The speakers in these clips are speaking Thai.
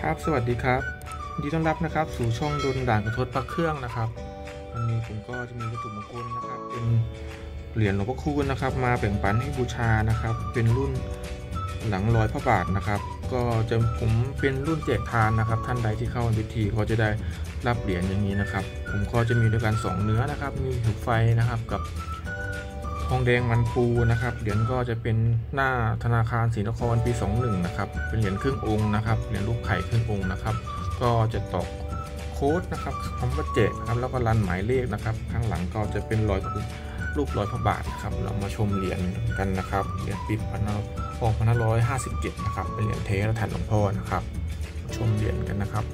ครับ สวัสดีครับยินดีต้อนรับนะครับ สู่ช่องดนด่านกระทดพระเครื่องนะครับวันนี้ผมก็จะมีวัตถุมงคลนะครับ เป็นเหรียญหลวงพ่อคูณนะครับ มาแบ่งปันให้บูชานะครับ เป็นรุ่นหลังรอยพระบาทนะครับ ก็จะผมเป็นรุ่นแจกทานนะครับ ท่านใดที่เข้าพิธีก็จะได้รับเหรียญอย่างนี้นะครับ ผมก็จะมีด้วยกันสองเนื้อนะครับ มีหิวไฟนะครับกับ ทองแดงมันปูนะครับ เหรียญก็จะเป็นหน้าธนาคารศรีนครปี 21 นะครับ เป็นเหรียญครึ่งองค์นะครับ เหรียญรูปไข่ครึ่งองค์นะครับ ก็จะตอกโค้ดนะครับคำว่าเจกครับ แล้วก็รันหมายเลขนะครับ ข้างหลังก็จะเป็นรอยรูปรอยพระบาทนะครับ เรามาชมเหรียญกันนะครับ เหรียญปีพันพันร้อยห้าสิบเจ็ดนะครับ เป็นเหรียญเทและถันหลวงพ่อนะครับ ชมเหรียญกันนะครับ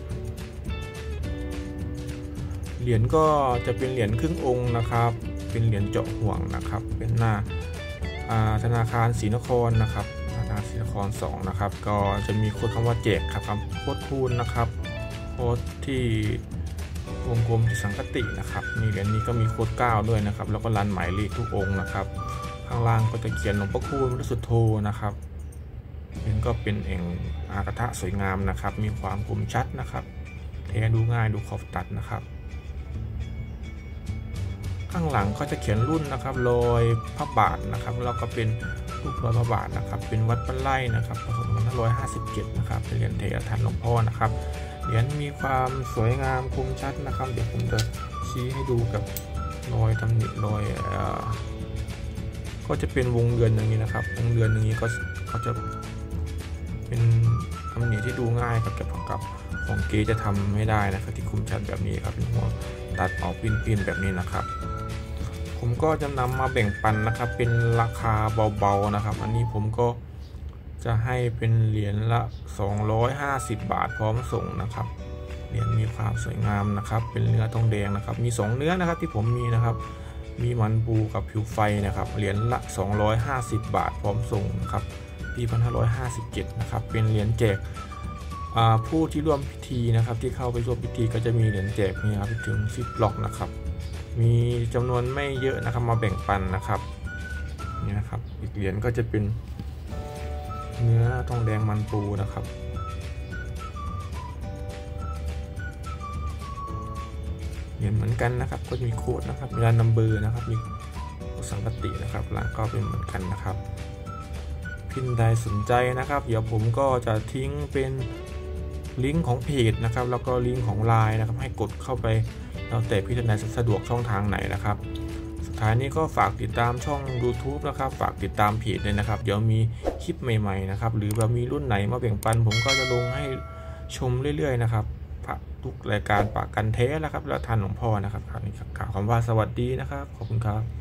เหรียญก็จะเป็นเหรียญครึ่งองค์นะครับ เป็นเหรียญเจาะห่วงนะครับ เป็นหน้าธนาคารศรีนครนะครับธนาคารศรีนคร2นะครับก็จะมีโค้ดคำว่าแจกครับคำโค้ดทูนนะครับโค้ดที่วงกลมที่สังกตินะครับมีเหรียญนี้ก็มีโค้ด9ด้วยนะครับ แล้วก็รันหมายเลขทุกองค์นะครับ ข้างล่างก็จะเขียนหลวงพ่อคูณพระสุทโธนะครับเหรียญก็เป็นเอ่งอากาศะสวยงามนะครับ มีความคมชัดนะครับเทดูง่ายดูขอบตัดนะครับ ข้างหลังก็จะเขียนรุ่นนะครับรอยพระบาทนะครับแล้วก็เป็นรูปรอยพระบาทนะครับ เป็นวัดปันไล่นะครับพศ2557 นะครับเป็นเหรียญเทระทันหลวงพ่อนะครับเหรียญมีความสวยงามคมชัดนะครับ เดี๋ยวผมจะชี้ให้ดูกับรอยตำหนิรอยก็จะเป็นวงเรือนอย่างนี้นะครับวงเรือนอย่างนี้ก็เขาจะเป็นตำหนิที่ดูง่ายกับกับกับของเกจะทำไม่ได้นะครับที่คมชัดแบบนี้ครับเป็นหัวตัดออกปิ้นๆแบบนี้นะครับ ผมก็จะนำมาแบ่งปันนะครับ เป็นราคาเบาๆนะครับ อันนี้ผมก็จะให้เป็นเหรียญละ 250 บาทพร้อมส่งนะครับเหรียญมีความสวยงามนะครับ เป็นเนื้อทองแดงนะครับ มี 2 เนื้อนะครับที่ผมมีนะครับ มีมันปูกับผิวไฟนะครับ เหรียญละ 250 บาทพร้อมส่งนะครับปี1557นะครับ เป็นเหรียญแจกผู้ที่ร่วมพิธีนะครับ ที่เข้าไปร่วมพิธีก็จะมีเหรียญแจกนี่ครับถึง10บล็อกนะครับ มีจำนวนไม่เยอะนะครับมาแบ่งปันนะครับนี่นะครับ อีกเหรียญก็จะเป็นเนื้อทองแดงมันปูนะครับเหรียญเหมือนกันนะครับ ก็มีโค้ดนะครับเวลา number นะครับ มีสังกตินะครับหลังก็เป็นเหมือนกันนะครับพินใดสนใจนะครับ เดี๋ยวผมก็จะทิ้งเป็นลิงก์ของเพจนะครับ แล้วก็ลิงก์ของไลน์นะครับ ให้กดเข้าไป แล้วแต่พี่ท่านใดสะดวกช่องทางไหนนะครับ สุดท้ายนี้ก็ฝากติดตามช่อง YouTube นะครับ ฝากติดตามเพจเลยนะครับ เดี๋ยวมีคลิปใหม่ๆนะครับ หรือว่ามีรุ่นไหนมาแบ่งปัน ผมก็จะลงให้ชมเรื่อยๆนะครับทุกรายการปากกันเทสนะครับ แล้วทันหลวงพ่อนะครับข่าวนี้ข่าวคำว่าสวัสดีนะครับ ขอบคุณครับ